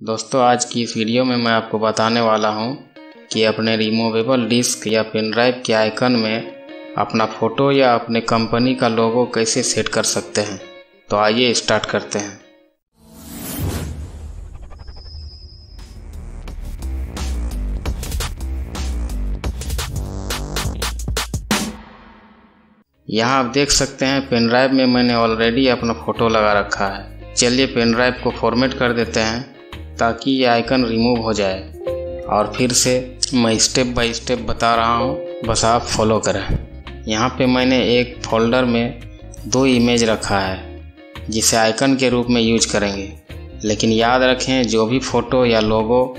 दोस्तों, आज की इस वीडियो में मैं आपको बताने वाला हूँ कि अपने रिमूवेबल डिस्क या पेन ड्राइव के आइकन में अपना फ़ोटो या अपने कंपनी का लोगो कैसे सेट कर सकते हैं। तो आइए स्टार्ट करते हैं। यहाँ आप देख सकते हैं पेन ड्राइव में मैंने ऑलरेडी अपना फ़ोटो लगा रखा है। चलिए पेन ड्राइव को फॉर्मेट कर देते हैं। ताकि ये आइकन रिमूव हो जाए। और फिर से मैं स्टेप बाय स्टेप बता रहा हूँ, बस आप फॉलो करें। यहाँ पे मैंने एक फोल्डर में दो इमेज रखा है, जिसे आइकन के रूप में यूज़ करेंगे। लेकिन याद रखें, जो भी फ़ोटो या लोगो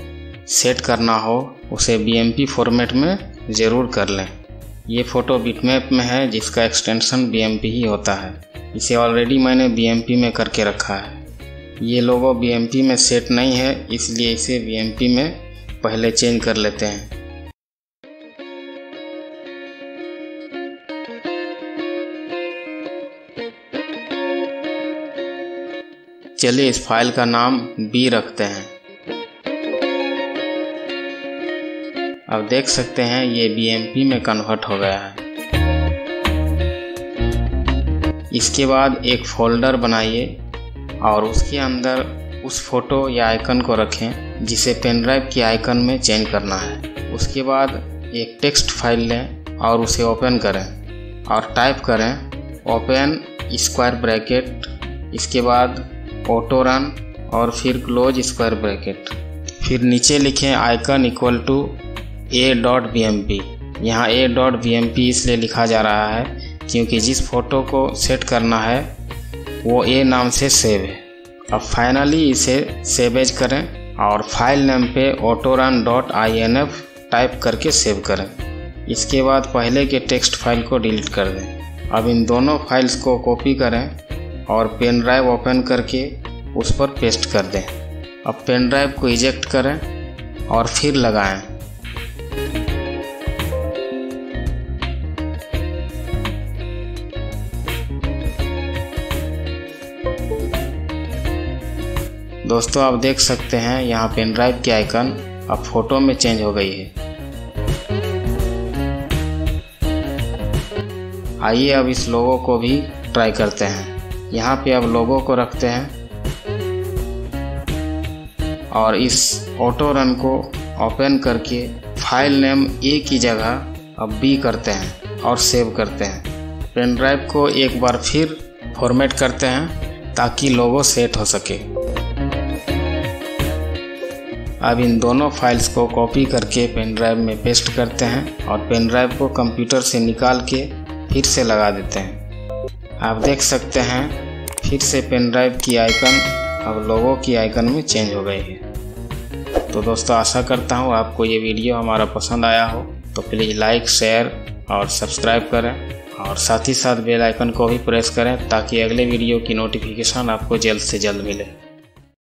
सेट करना हो, उसे बीएमपी फॉर्मेट में ज़रूर कर लें। ये फ़ोटो बिटमैप में है, जिसका एक्सटेंशन बीएमपी ही होता है। इसे ऑलरेडी मैंने बीएमपी में करके रखा है। ये लोगो बीएमपी में सेट नहीं है, इसलिए इसे BMP में पहले चेंज कर लेते हैं। चलिए इस फ़ाइल का नाम बी रखते हैं। अब देख सकते हैं ये BMP में कन्वर्ट हो गया है। इसके बाद एक फोल्डर बनाइए। और उसके अंदर उस फ़ोटो या आइकन को रखें, जिसे पेन ड्राइव की आइकन में चेंज करना है। उसके बाद एक टेक्स्ट फ़ाइल लें और उसे ओपन करें और टाइप करें ओपन स्क्वायर ब्रैकेट, इसके बाद ऑटो रन और फिर क्लोज स्क्वायर ब्रैकेट। फिर नीचे लिखें icon equal to A dot B M P यहाँ A dot B M P इसलिए लिखा जा रहा है, क्योंकि जिस फ़ोटो को सेट करना है वो ए नाम से सेव है। अब फाइनली इसे सेवेज करें और फ़ाइल नेम पे autorun dot I N F type करके सेव करें। इसके बाद पहले के टेक्स्ट फ़ाइल को डिलीट कर दें। अब इन दोनों फाइल्स को कॉपी करें और पेन ड्राइव ओपन करके उस पर पेस्ट कर दें। अब पेन ड्राइव को इजेक्ट करें और फिर लगाएँ। दोस्तों, आप देख सकते हैं यहाँ पेन ड्राइव की आइकन अब फ़ोटो में चेंज हो गई है। आइए अब इस लोगो को भी ट्राई करते हैं। यहाँ पे अब लोगो को रखते हैं और इस ऑटो रन को ओपन करके फ़ाइल नेम ए की जगह अब बी करते हैं और सेव करते हैं। पेन ड्राइव को एक बार फिर फॉर्मेट करते हैं ताकि लोगो सेट हो सके। अब इन दोनों फाइल्स को कॉपी करके पेन ड्राइव में पेस्ट करते हैं और पेन ड्राइव को कंप्यूटर से निकाल के फिर से लगा देते हैं। आप देख सकते हैं, फिर से पेन ड्राइव की आइकन अब लोगों की आइकन में चेंज हो गई है। तो दोस्तों, आशा करता हूँ आपको ये वीडियो हमारा पसंद आया हो। तो प्लीज़ लाइक शेयर और सब्सक्राइब करें और साथ ही साथ बेल आइकन को भी प्रेस करें ताकि अगले वीडियो की नोटिफिकेशन आपको जल्द से जल्द मिले।